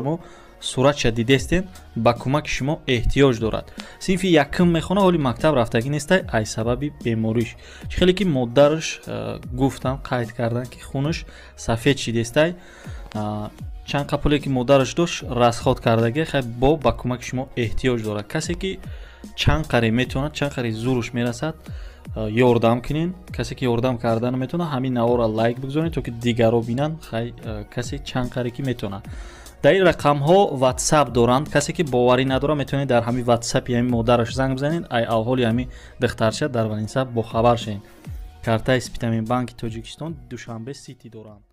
шумо суратша дидестен ба кӯмаки шумо эҳтиёҷ дорад. Синфи якм мехона ҳоли мактаб рафтагӣ нестай ай сабаби бемориш. Чӣ хеле ки моддараш гуфтам қайд кардан ки хунаш сафед шидестай чанд қапуле ки модараш дошт расход кардаги хай бо ба кӯмаки шумо эҳтиёҷ дорад. Касе ки чанд қаре метавонад чанд қаре зуруш мерасад ёрдам кунен. Касе ки ёрдам карда наметавонад ҳамин навора лайк бигузоред то ки дигарро бинанд хай касе чанд қаре ки метавонад در این رقم ها واتساپ دارند کسی که باوری نداره می‌تونید در همین واتساپ یا همین مادرش زنگ بزنید. ای اول یا همین دخترچه در واتساپ با خبر شین. کارت اسپیتامین بانک تاجیکستان دوشنبه سیتی دارند